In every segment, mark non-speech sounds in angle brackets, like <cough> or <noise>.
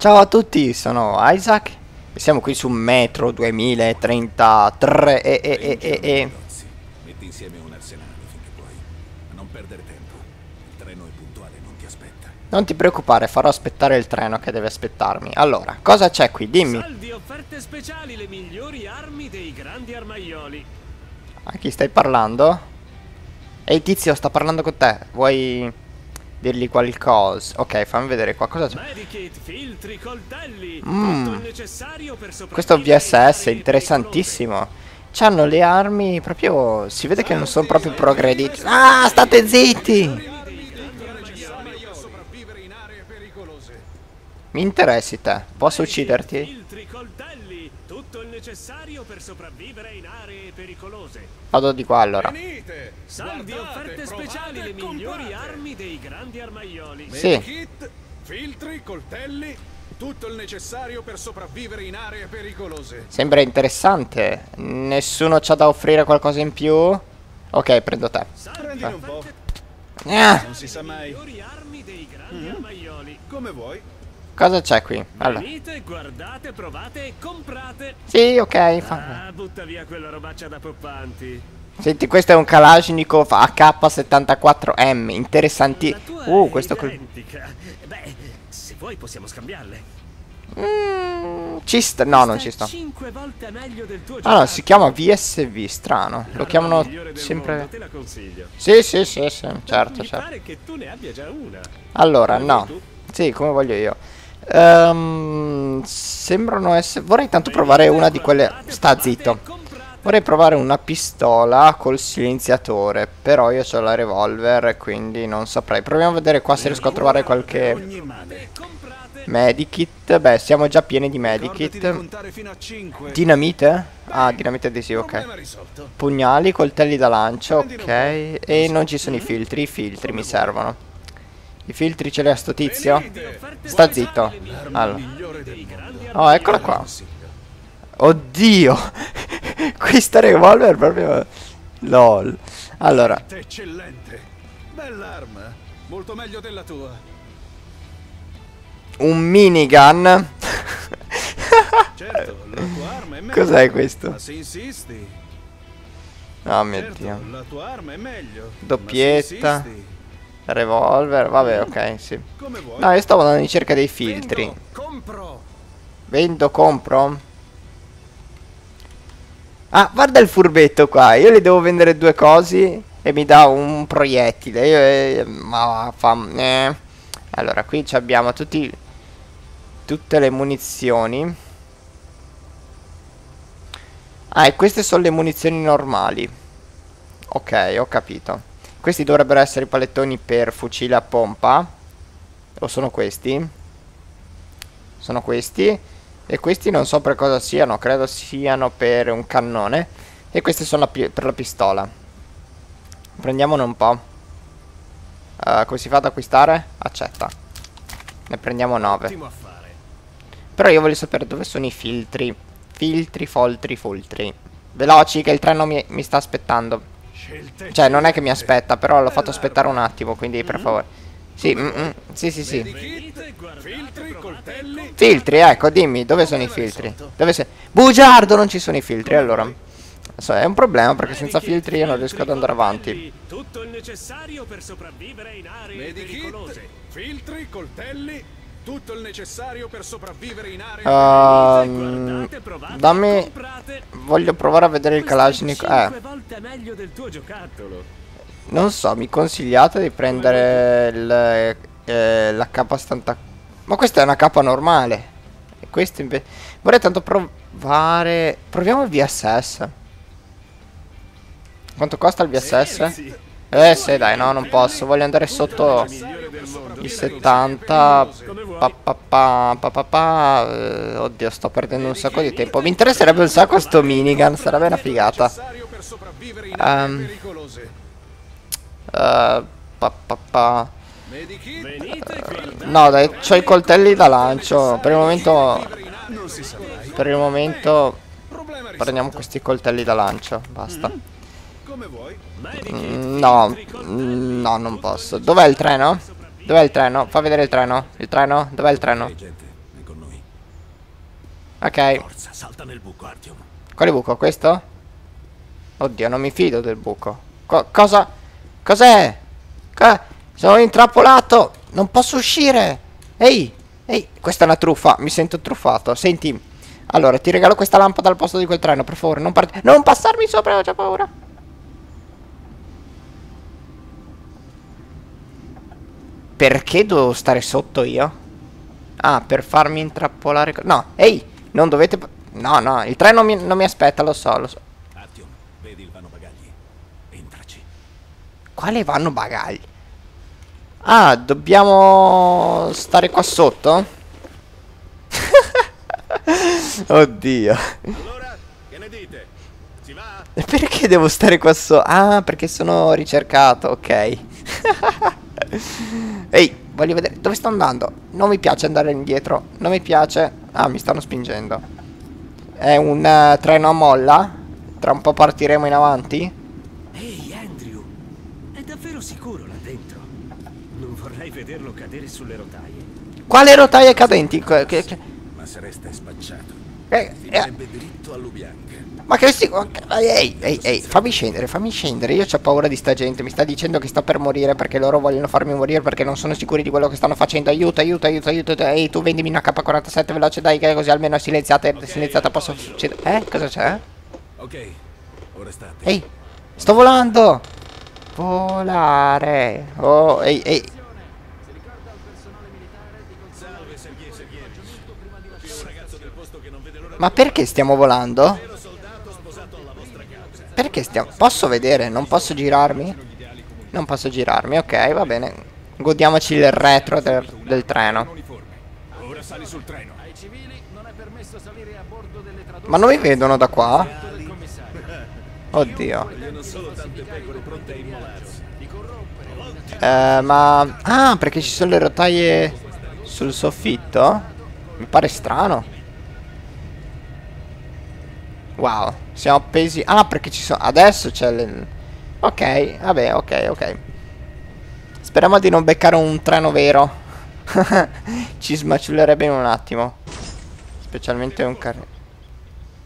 Ciao a tutti, sono Isaac e siamo qui su Metro 2033 e e e e e Metti insieme un arsenale finché puoi. Ma non perdere tempo. Il treno è puntuale, non ti aspetta. Non ti preoccupare, farò aspettare il treno che deve aspettarmi. Allora, cosa c'è qui? Dimmi. Saldi offerte speciali, le migliori armi dei grandi armaioli. A chi stai parlando? Ehi tizio, sta parlando con te. Vuoi dirgli qualcosa? Ok, fammi vedere qua cosa c'è. Mm. Questo VSS è interessantissimo. C'hanno le armi proprio... Si vede che non sono proprio progrediti. Ah, state zitti! Mi interessi te. Posso ucciderti? Necessario per sopravvivere in aree pericolose. Vado di qua allora. Venite! Saldi offerte speciali, le migliori armi dei grandi armaioli. Sì. Kit, filtri, coltelli, tutto il necessario per sopravvivere in aree pericolose. Sembra interessante. Nessuno c'ha da offrire qualcosa in più? Ok, prendo te. Prendine un po'. Ah, Non si sa mai. migliori armi dei grandi armaioli. Come vuoi. Cosa c'è qui? Allora. Venite, guardate, provate e comprate. Sì, ok. fa- Ah, butta via quella robaccia da poppanti. Senti, questo è un Kalashnikov AK74M. Interessanti. Uh, questo qui. Beh, se vuoi possiamo scambiarle. Mm, ci sta. No, non ci sta. 5 volte meglio del tuo Ah si chiama. VSV, strano. Lo chiamano sempre... Sì, sì, sì, sì, certo, certo. Allora, no. Sì, come voglio io. Ehm, sembrano essere... Vorrei tanto provare una di quelle... Sta zitto. Vorrei provare una pistola col silenziatore, però io ho la revolver, quindi non saprei. Proviamo a vedere qua se riesco a trovare qualche medikit. Beh, siamo già pieni di medikit. contare fino a 5. Dinamite? Ah, dinamite adesivo, ok. Pugnali, coltelli da lancio, ok. E non ci sono i filtri, i filtri mi servono. I filtri ce li ha sto tizio? Sta zitto. Allora. Oh, eccola qua. Oddio! <laughs> Questa revolver proprio... LOL. Allora, Eccellente. Bell'arma. Molto meglio della tua. un minigun. Certo. <laughs> Cos'è questo? Oh mio certo, dio. la tua arma è meglio. Doppietta. Revolver, vabbè, ok, sì. No, io stavo andando in cerca dei filtri. Vendo, compro. Ah, guarda il furbetto qua. Io le devo vendere due cose e mi dà un proiettile. Io, eh, ma fa... eh. Allora, qui abbiamo tutti... Tutte le munizioni. Ah, e queste sono le munizioni normali. Ok, ho capito. Questi dovrebbero essere i pallettoni per fucile a pompa. O sono questi? Sono questi. E questi non so per cosa siano, credo siano per un cannone. E questi sono la per la pistola. Prendiamone un po'. Uh, come si fa ad acquistare? Accetta. Ne prendiamo 9. Ottimo affare. Però io voglio sapere dove sono i filtri. Filtri, foltri, fultri. Veloci che il treno mi, mi sta aspettando. Cioè, non è che mi aspetta, però l'ho fatto aspettare un attimo, quindi per favore. Sì, mm, mm, sì, sì, sì. Filtri, provate, coltelli. Filtri, ecco, dimmi, dove sono i filtri? Dove sei? Bugiardo, non ci sono i filtri, allora. So, è un problema perché senza filtri io non riesco ad andare avanti. Tutto il necessario per sopravvivere in aree pericolose. filtri, coltelli, tutto il necessario per sopravvivere in aree Ehm, Guardate, provate, dammi... comprate. Voglio provare a vedere il Kalashnikov. Eh, non so, mi consigliate di prendere il, eh, la K70... Ma questa è una K normale. E questo invece... Vorrei tanto provare... Proviamo il VSS. Quanto costa il VSS? Sì. Eh sì dai, no, non posso. Voglio andare sotto i 70. Come vuoi. Pa, pa, pa, pa, pa, pa. Eh, oddio, sto perdendo un sacco di tempo. Mi interesserebbe un sacco sto minigun, sarebbe una figata. pericolose. Eh, pa, pa, pa. Guardate. No, dai, c'ho i coltelli da lancio. Per il momento. Per il momento. Prendiamo questi coltelli da lancio. Basta. Come vuoi. Medikit, Mm, No, mm, no, non posso. Dov'è il treno? Dov'è il treno? Fa vedere il treno. Il treno? Dov'è il treno? Ok. Forza, salta nel buco, Artyom. Quale buco? Questo? Oddio, non mi fido del buco. Co- cosa? Cos'è? Co- sono intrappolato! Non posso uscire! Ehi! Ehi! Questa è una truffa, mi sento truffato. Senti, allora ti regalo questa lampada al posto di quel treno, per favore. Non, non passarmi sopra, ho già paura. Perché devo stare sotto io? Ah, per farmi intrappolare... No, ehi! Non dovete... No, no, il treno mi- non mi aspetta, lo so, lo so. Artyom, vedi il vano bagagli? Entraci. Quale vanno bagagli? Ah, dobbiamo stare qua sotto? <laughs> Oddio. Allora, che ne dite? Si va? Perché devo stare qua sotto? Ah, perché sono ricercato, ok. <laughs> <laughs> Ehi, voglio vedere dove sto andando. Non mi piace andare indietro. Non mi piace. Ah, mi stanno spingendo. È un eh, treno a molla. Tra un po' partiremo in avanti. Ehi, Andrew, è davvero sicuro là dentro? Non vorrei vederlo cadere sulle rotaie. Quale rotaie cadenti? Ma se resta spacciato, eh, eh, dritto a Lubianca. Ma che sti... Ehi, ehi, ehi, fammi scendere, fammi scendere. Io ho paura di sta gente. Mi sta dicendo che sto per morire perché loro vogliono farmi morire perché non sono sicuri di quello che stanno facendo. Aiuto, aiuto, aiuto, aiuto. Ehi, tu vendimi una K47 veloce, dai, che così almeno silenziate, silenziata posso succedere. Eh, cosa c'è? Ok, ora state. Ehi, sto volando. Volare. Oh, ehi, ehi. Ma perché stiamo volando? Perché stiamo... Posso vedere? Non posso girarmi? Non posso girarmi, ok, va bene. Godiamoci il retro del, del treno. Uniforme. Ora sali sul treno. Ai civili non è permesso salire a bordo delle tradotte Ma non mi vedono da qua? Oddio. Eh, ma... Ah, perché ci sono le rotaie sul soffitto? Mi pare strano. Wow, siamo appesi... Ah, perché ci sono... Adesso c'è le... Ok, vabbè, ok, ok. Speriamo di non beccare un treno vero. <laughs> ci smaciullerebbe in un attimo. Specialmente un carro...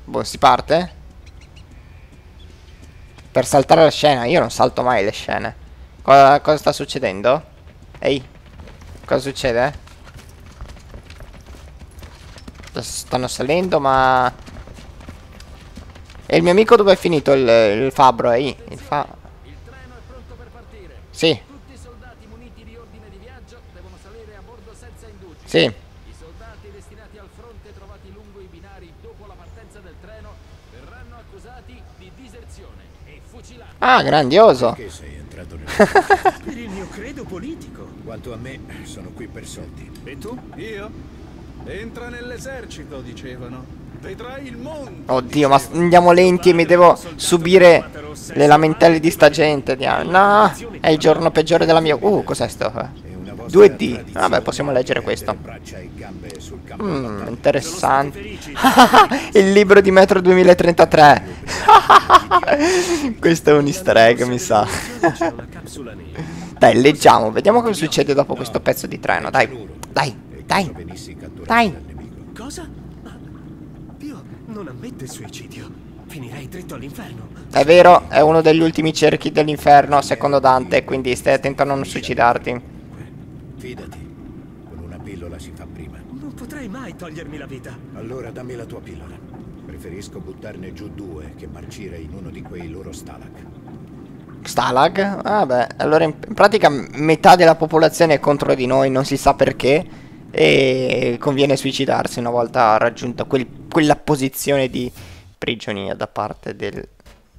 Boh, si parte? Per saltare la scena, io non salto mai le scene. Cosa, cosa sta succedendo? Ehi, cosa succede? Stanno salendo, ma... E il mio amico dove è finito il, il fabbro? Ehi, il fa... Il treno è pronto per partire. Sì, Tutti i soldati muniti di ordine di viaggio devono salire a bordo senza indugi. sì. I soldati destinati al fronte trovati lungo i binari dopo la partenza del treno verranno accusati di diserzione e fucilati. Ah, grandioso. Che sei entrato nel... <laughs> Per il mio credo politico. Quanto a me, sono qui per soldi. E tu? Io? Entra nell'esercito, dicevano. Oddio, ma andiamo lenti e mi devo subire le lamentele di sta gente. No, è il giorno peggiore della mia... Uh, cos'è sto? È una vostra 2D. tradizione Vabbè, possiamo leggere questo. Mmm, interessante. <laughs> il libro di Metro 2033. <laughs> Questo è un easter egg, mi sa. Dai, leggiamo, vediamo cosa succede dopo questo pezzo di treno. Dai, dai, dai. Dai. Cosa? Non ammette il suicidio. Finirei dritto all'inferno. È vero, è uno degli ultimi cerchi dell'inferno, secondo Dante, quindi stai attento a non suicidarti. Fidati, con una pillola si fa prima. Non potrei mai togliermi la vita. Allora dammi la tua pillola. Preferisco buttarne giù due che marcire in uno di quei loro stalag. Stalag? Vabbè, allora in, in pratica metà della popolazione è contro di noi, non si sa perché. E conviene suicidarsi una volta raggiunta quel- quella posizione di prigionia da parte del...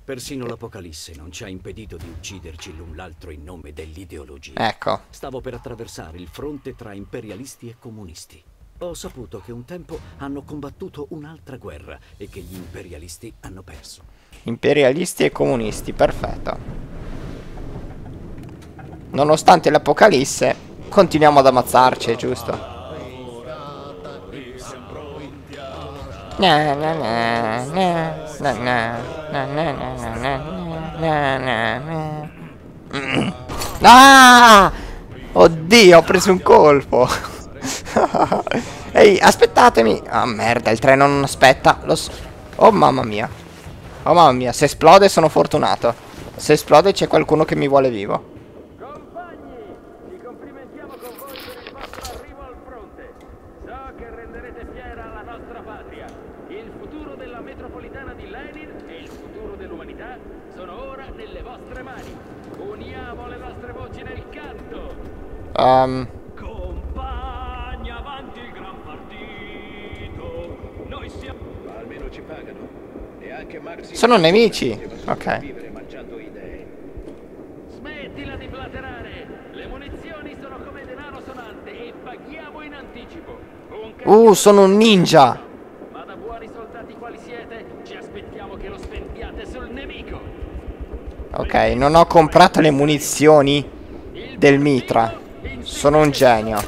Persino l'Apocalisse non ci ha impedito di ucciderci l'un l'altro in nome dell'ideologia. Ecco. Stavo per attraversare il fronte tra imperialisti e comunisti. Ho saputo che un tempo hanno combattuto un'altra guerra e che gli imperialisti hanno perso. Imperialisti e comunisti, perfetto. Nonostante l'apocalisse, continuiamo ad ammazzarci, giusto? Na, na, na, na, na, na, na, na, na, na, na, na. Mm. Ah! Oddio, ho preso un colpo. Ehi, aspettatemi! Ah, merda, il treno non aspetta. Oh, mamma mia. Oh, mamma mia, se esplode sono fortunato. Se esplode c'è qualcuno che mi vuole vivo. Compagni, ci complimentiamo con voi per il vostro arrivo al fronte. So che renderete fiera la nostra patria. Il futuro della metropolitana di Lenin e il futuro dell'umanità sono ora nelle vostre mani. Uniamo le nostre voci nel canto. Um, Compagni, avanti il gran partito. Noi siamo... Ma almeno ci pagano. E anche Marx sono nemici. poteva Ok. sopravvivere mangiando idee. Smettila di blaterare. Le munizioni sono come denaro sonante e paghiamo in anticipo. Un Uh, sono un ninja. Ma da buoni soldati quali siete, ci aspettiamo che lo spendiate sul nemico. Ok, non ho comprato le munizioni del mitra. Sono un genio.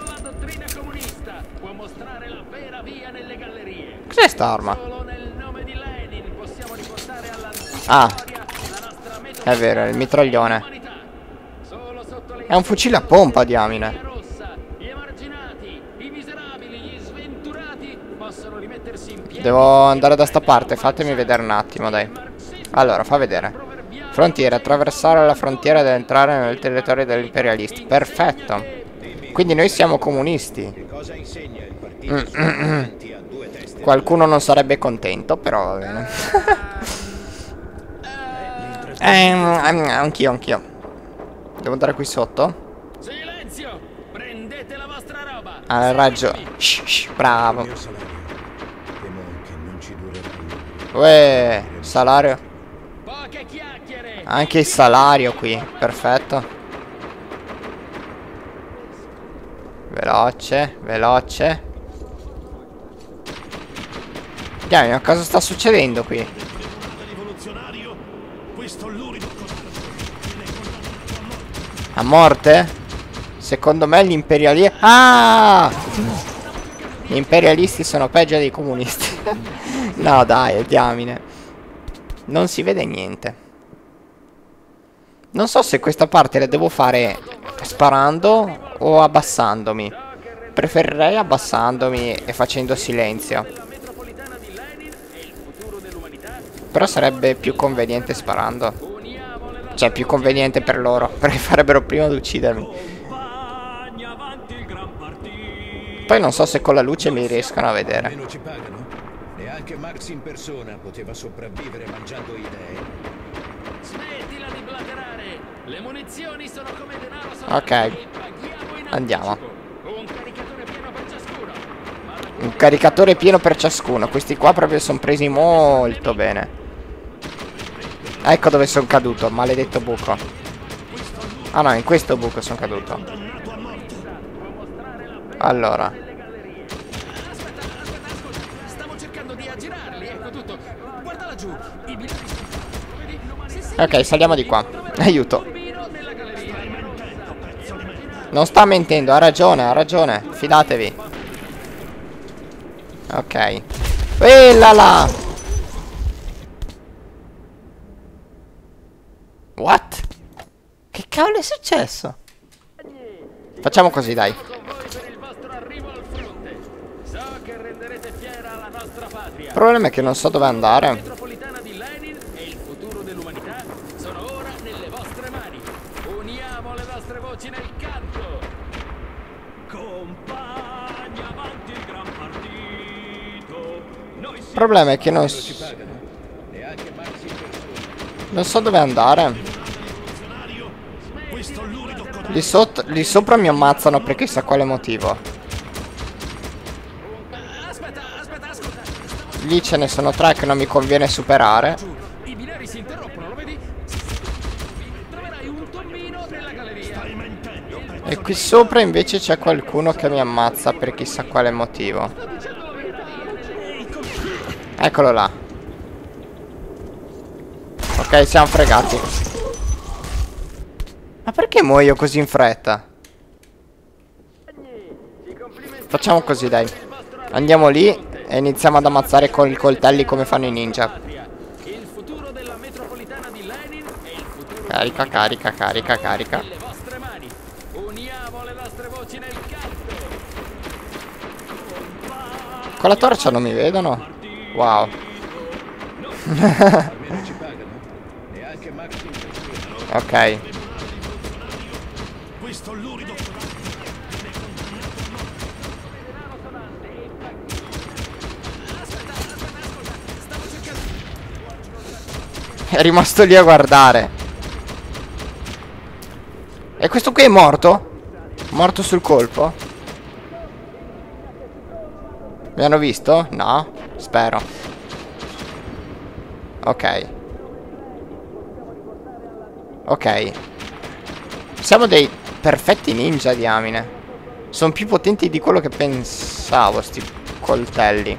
Cos'è sta arma? Ah. È vero, è il mitraglione. È un fucile a pompa, diamine. Devo andare da sta parte, fatemi vedere un attimo, dai. Allora, fa vedere. Frontiera, attraversare la frontiera ed entrare nel territorio degli imperialisti. Perfetto. Quindi noi siamo comunisti. Che cosa insegna il partito sui a due teste? Qualcuno non sarebbe contento, però va bene. Ehm, anch'io, anch'io. Devo andare qui sotto? Silenzio! Prendete la vostra roba. Ha ragione. Shh, shh, bravo. Il mio salario. Temo che non ci durerà lungo. Uè, salario. Poche chiacchiere. Anche il salario qui, perfetto. Veloce, veloce. Vediamo cosa sta succedendo qui. A morte? Secondo me gli imperialisti... Ah! Gli imperialisti sono peggio dei comunisti. <laughs> no dai, diamine. Non si vede niente. Non so se questa parte la devo fare sparando o abbassandomi. Preferirei abbassandomi e facendo silenzio. Però sarebbe più conveniente sparando. Cioè, più conveniente per loro. <laughs> Perché farebbero prima ad uccidermi. Poi non so se con la luce mi riescono a vedere. Neanche Marx in persona poteva sopravvivere mangiando idee. Le munizioni sono come denaro Ok. Andiamo. Un caricatore pieno per ciascuno. Questi qua proprio sono presi molto bene. Ecco dove sono caduto, maledetto buco. Ah no, in questo buco sono caduto. Allora. Ecco. Ok, saliamo di qua. Aiuto. Non sta mentendo, ha ragione, ha ragione. Fidatevi. Ok. Quella là. What? Che cavolo è successo? Facciamo così, dai. Il problema è che non so dove andare. Problema è che non, non so dove andare. Lì, sotto, lì sopra mi ammazzano per chissà quale motivo. Aspetta, aspetta, ascolta. Lì ce ne sono tre che non mi conviene superare. E qui sopra invece c'è qualcuno che mi ammazza per chissà quale motivo. Eccolo là. Ok, siamo fregati. Ma perché muoio così in fretta? Facciamo così, dai. Andiamo lì e iniziamo ad ammazzare con i coltelli come fanno i ninja. Carica, carica, carica, carica. con la torcia non mi vedono? Wow. <laughs> Ok. È rimasto lì a guardare. E questo qui è morto? Morto sul colpo? Mi hanno visto? No? Spero. Ok. Ok. Siamo dei perfetti ninja, diamine. Sono più potenti di quello che pensavo, sti coltelli.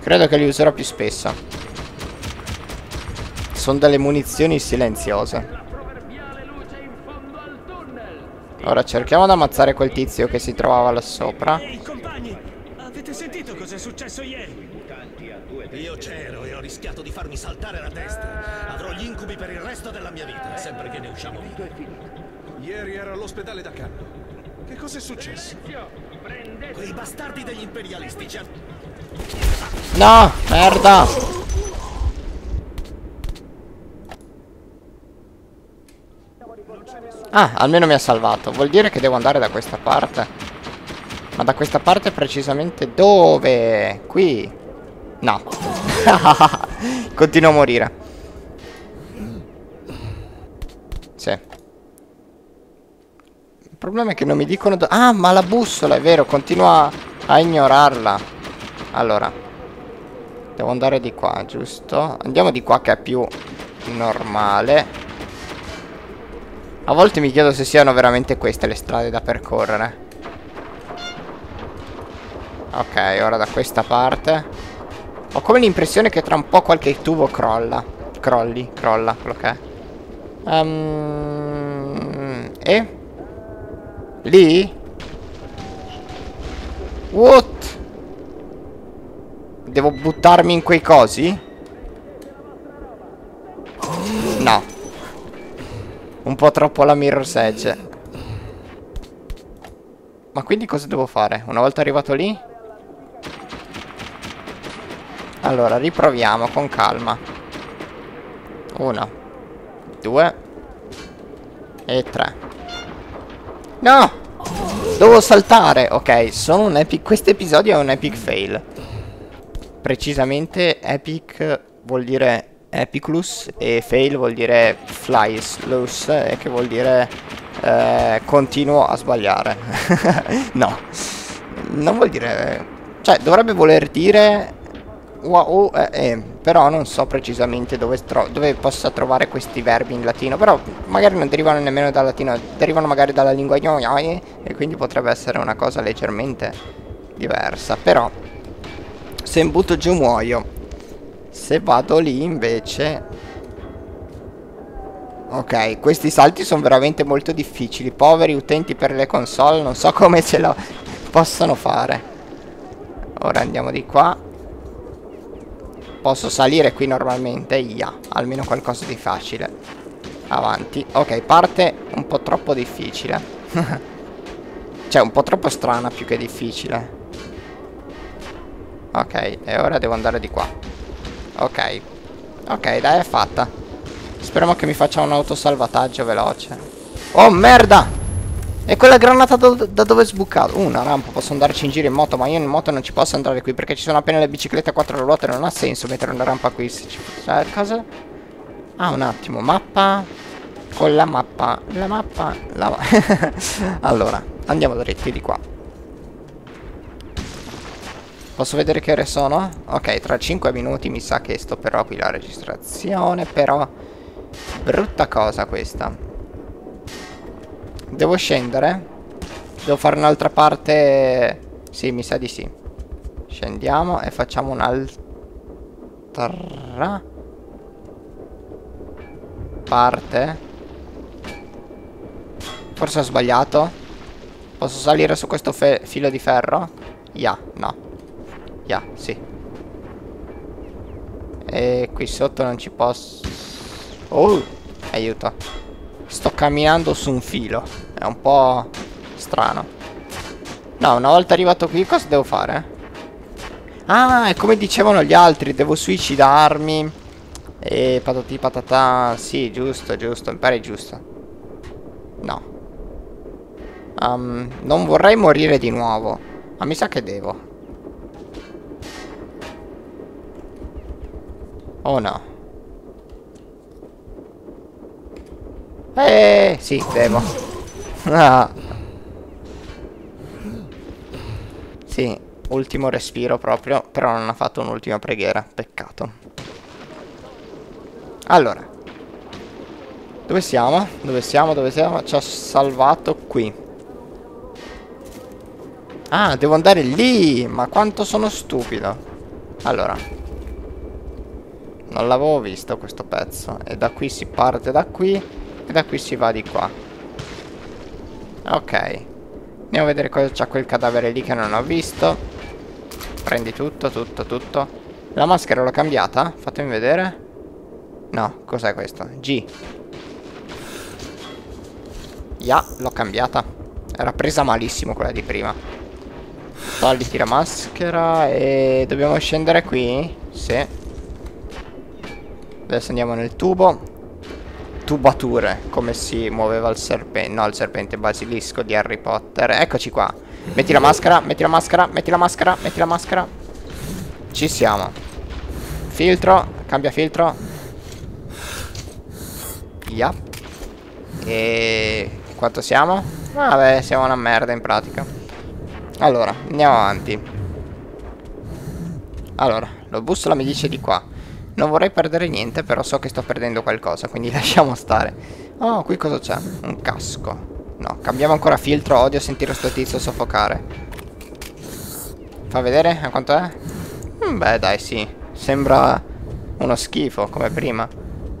Credo che li userò più spesso. Sono delle munizioni silenziose. Ora cerchiamo di ammazzare quel tizio che si trovava là sopra. Ehi, compagni, avete sentito cosa è successo ieri? Io c'ero e ho rischiato di farmi saltare la testa. Avrò gli incubi per il resto della mia vita, sempre che ne usciamo vivi. Ieri ero all'ospedale da campo. Che cos'è successo? Quei bastardi degli imperialisti ci. No, merda. Ah, almeno mi ha salvato. Vuol dire che devo andare da questa parte. Ma da questa parte precisamente dove? Qui. No. <laughs> Continuo a morire. Sì. Il problema è che non mi dicono... do- Ah, ma la bussola, è vero. Continua a ignorarla. Allora. Devo andare di qua, giusto? Andiamo di qua che è più normale. A volte mi chiedo se siano veramente queste le strade da percorrere. Ok, ora da questa parte. Ho come l'impressione che tra un po' qualche tubo crolla. Crolli, crolla, quello che è. Um, e? Lì? What? Devo buttarmi in quei cosi? No. Un po' troppo la Mirror's Edge. Ma quindi cosa devo fare? Una volta arrivato lì? Allora, riproviamo con calma. Uno. Due. E tre. No! Devo saltare! Ok, sono un epic... Questo episodio è un epic fail. Precisamente epic vuol dire Epiclus e fail vuol dire flyless eh, che vuol dire eh, continuo a sbagliare <laughs> no non vuol dire cioè dovrebbe voler dire wow eh, eh, però non so precisamente dove, dove, possa trovare questi verbi in latino però magari non derivano nemmeno dal latino derivano magari dalla lingua e quindi potrebbe essere una cosa leggermente diversa però se butto giù muoio se vado lì invece Ok, questi salti sono veramente molto difficili Poveri utenti per le console Non so come ce la possano fare. Ora andiamo di qua Posso salire qui normalmente Yeah, almeno qualcosa di facile Avanti Ok, parte un po' troppo difficile <laughs> Cioè, un po' troppo strana più che difficile Ok, e ora devo andare di qua Ok. Ok, dai, è fatta. Speriamo che mi faccia un autosalvataggio veloce. Oh, merda! E quella granata do da dove è sbucato? Uh, una rampa, posso andarci in giro in moto, ma io in moto non ci posso andare qui perché ci sono appena le biciclette a quattro ruote, non ha senso mettere una rampa qui. Se ci... Cioè, cosa? Ah, un attimo, mappa con la mappa. La mappa, la... <laughs> allora, andiamo dritti di qua. Posso vedere che ore sono? Ok, tra 5 minuti mi sa che stopperò qui la registrazione, però... Brutta cosa questa. Devo scendere? Devo fare un'altra parte... Sì, mi sa di sì. Scendiamo e facciamo un'altra... Parte. Forse ho sbagliato. Posso salire su questo filo di ferro? Yeah, no. Yeah, sì. E qui sotto non ci posso... Oh, aiuto. Sto camminando su un filo. È un po' strano. No, una volta arrivato qui cosa devo fare? Ah, è come dicevano gli altri, devo suicidarmi. E patati patata. Sì, giusto, giusto, mi pare giusto. No. Um, non vorrei morire di nuovo. Ma mi sa che devo. Oh no. Eh, sì, devo. Ah. Sì, ultimo respiro proprio, però non ha fatto un'ultima preghiera, peccato. Allora. Dove siamo? Dove siamo? Dove siamo? Ci ha salvato qui. Ah, devo andare lì! Ma quanto sono stupido. Allora. Non l'avevo visto questo pezzo. E da qui si parte da qui. E da qui si va di qua. Ok. Andiamo a vedere cosa c'ha quel cadavere lì che non ho visto. Prendi tutto, tutto, tutto. La maschera l'ho cambiata? Fatemi vedere. No, cos'è questo? G. Ya, l'ho cambiata. Era presa malissimo quella di prima. Togli tira maschera e dobbiamo scendere qui? Sì. Adesso andiamo nel tubo. Tubature, come si muoveva il serpente. No, il serpente basilisco di Harry Potter. Eccoci qua. Metti la maschera, metti la maschera, metti la maschera, metti la maschera. Ci siamo. Filtro, cambia filtro. Via. E... Quanto siamo? Vabbè, siamo una merda in pratica. Allora, andiamo avanti. Allora, la bussola mi dice di qua. Non vorrei perdere niente, però so che sto perdendo qualcosa, quindi <laughs> lasciamo stare. Oh, qui cosa c'è? Un casco. No, cambiamo ancora filtro, odio sentire sto tizio soffocare. Fa vedere a quanto è? Mm, beh, dai, sì. Sembra uno schifo, come prima.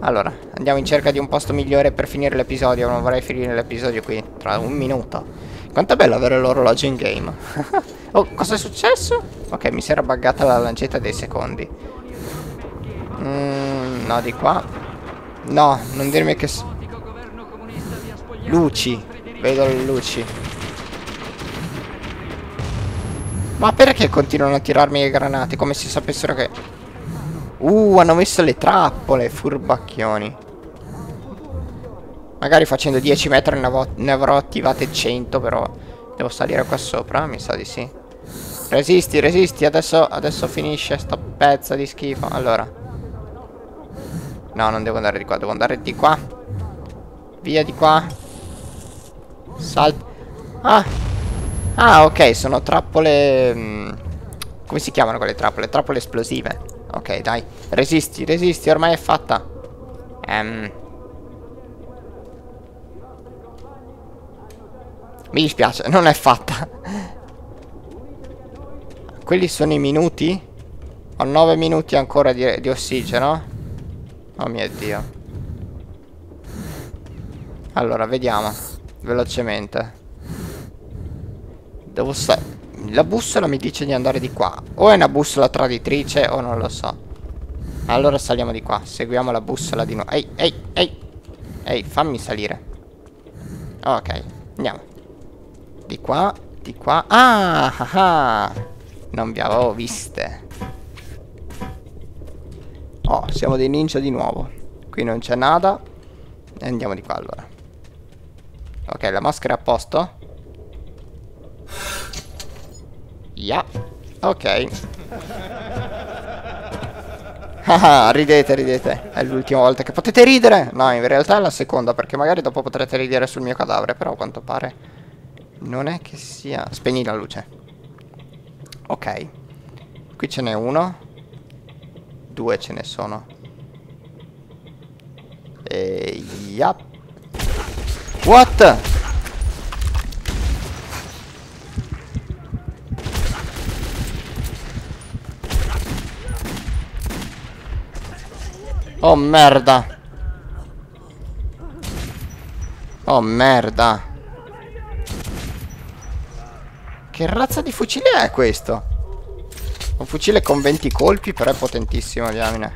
Allora, andiamo in cerca di un posto migliore per finire l'episodio. Non vorrei finire l'episodio qui tra un minuto. Quanto è bello avere l'orologio in game. <laughs> oh, cosa è successo? Ok, mi si era buggata la lancetta dei secondi. Mm, no, di qua. No, non dirmi che... Luci. Vedo le luci. Ma perché continuano a tirarmi le granate? Come se sapessero che... Uh, hanno messo le trappole, furbacchioni. Magari facendo 10 metri ne, avrò attivate 100, però devo salire qua sopra, mi sa di sì. Resisti, resisti, adesso, adesso finisce sta pezza di schifo. Allora. No, non devo andare di qua, devo andare di qua. Via di qua. Salto. Ah. Ah, ok, sono trappole... Mm, come si chiamano quelle trappole? Trappole esplosive. Ok, dai. Resisti, resisti, ormai è fatta. Um. Mi dispiace, non è fatta. Quelli sono i minuti? Ho 9 minuti ancora di, di ossigeno. Oh mio Dio. Allora, vediamo. Velocemente. Devo stare... La bussola mi dice di andare di qua. O è una bussola traditrice o non lo so. Allora saliamo di qua. Seguiamo la bussola di nuovo. Ehi, ehi, ehi. Ehi, fammi salire. Ok, andiamo. Di qua, di qua. Ah, ah, ah. Non vi avevo viste. Oh, siamo dei ninja di nuovo. Qui non c'è nada. E andiamo di qua allora. Ok, la maschera è a posto. Yeah. Ok. <laughs> Ah, ridete, ridete. È l'ultima volta che potete ridere. No, in realtà è la seconda, perché magari dopo potrete ridere sul mio cadavere, però a quanto pare non è che sia... Spegni la luce. Ok. Qui ce n'è uno. Due ce ne sono. E... Yap. What? Oh merda Oh merda Che razza di fucile è questo? Un fucile con 20 colpi però è potentissimo diamine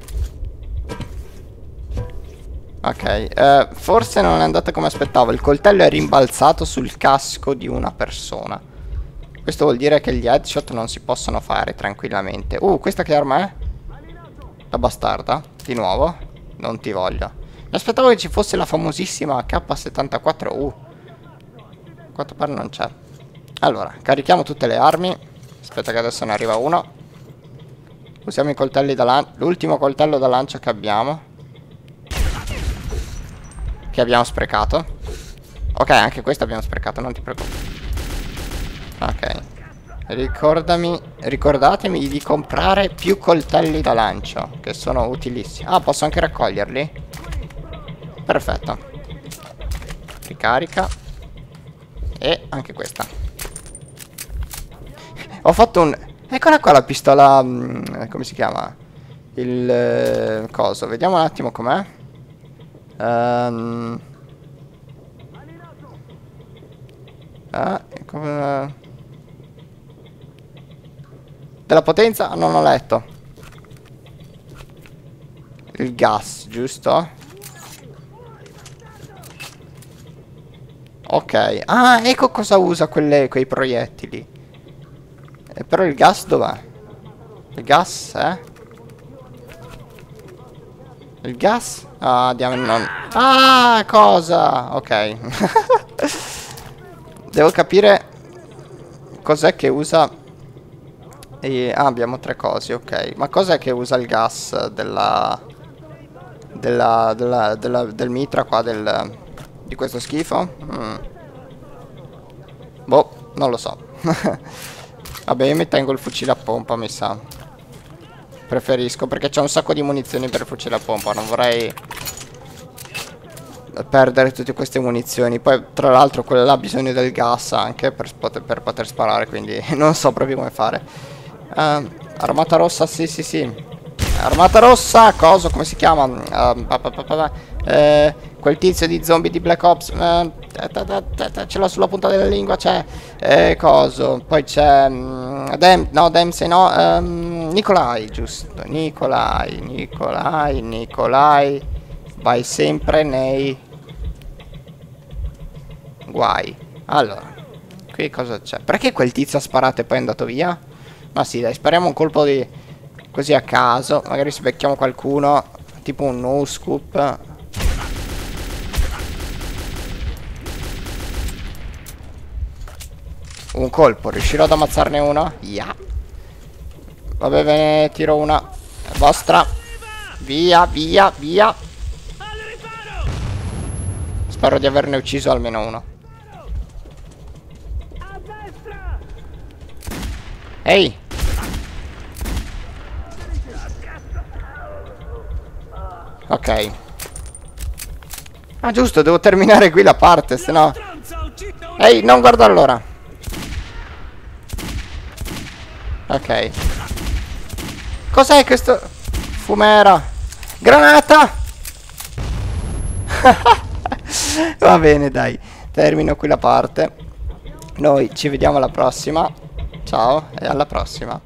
Ok eh, Forse non è andata come aspettavo Il coltello è rimbalzato sul casco di una persona Questo vuol dire che gli headshot non si possono fare tranquillamente. Uh, questa che arma è? La bastarda? Di nuovo? Non ti voglio. Mi aspettavo che ci fosse la famosissima K74. Uh. Quanto pare non c'è. Allora, carichiamo tutte le armi. Aspetta che adesso ne arriva uno. Usiamo i coltelli da lancio. L'ultimo coltello da lancio che abbiamo. Che abbiamo sprecato. Ok, anche questo abbiamo sprecato, non ti preoccupare. Ok. Ricordami, ricordatemi di comprare più coltelli da lancio, che sono utilissimi. Ah, posso anche raccoglierli? Perfetto. Ricarica. E anche questa. <laughs> Ho fatto un... Eccola qua la pistola... mm, come si chiama? Il... eh, coso. Vediamo un attimo com'è. Ehm... Ah, come... Della potenza? Non ho letto. Il gas, giusto? Ok. Ah, ecco cosa usa quelle, quei proiettili. Eh, però il gas dov'è? Il gas, eh? Il gas? Ah, diamo non... Ah, cosa? Ok. <laughs> Devo capire cos'è che usa... E... Ah, abbiamo tre cose, ok. Ma cos'è che usa il gas della... Della... della, della del mitra qua del... Di questo schifo? Mm. Boh, non lo so. <laughs> Vabbè, io mi tengo il fucile a pompa, mi sa. Preferisco, perché c'è un sacco di munizioni per il fucile a pompa, non vorrei perdere tutte queste munizioni. Poi, tra l'altro, quella là ha bisogno del gas anche per, per poter sparare, quindi <laughs> non so proprio come fare. Ehm, armata rossa, sì, sì, sì. Armata rossa, coso, come si chiama? Ehm, pa, pa, pa. Eh, quel tizio di zombie di Black Ops. eh, ta, ce l'ho sulla punta della lingua, c'è. Eh, coso. Poi c'è. mm, Dem no, Dempsey, no. ehm, Nicolai, giusto. Nicolai, Nicolai, Nicolai. Vai sempre nei guai. Allora, qui cosa c'è? Perché quel tizio ha sparato e poi è andato via? Ma sì, dai, spariamo un colpo di... Così a caso. Magari se becchiamo qualcuno. Tipo un no scoop. Un colpo, riuscirò ad ammazzarne uno? Yeah. Vabbè, ve ne tiro una. Vostra. Via, via, via. Spero di averne ucciso almeno uno. Ehi! Ok. Ah giusto, devo terminare qui la parte, se no... Ehi, non guardare l'ora. Ok. Cos'è questo? Fumera. Granata! <laughs> Va bene, dai. Termino qui la parte. Noi ci vediamo alla prossima. Ciao e alla prossima.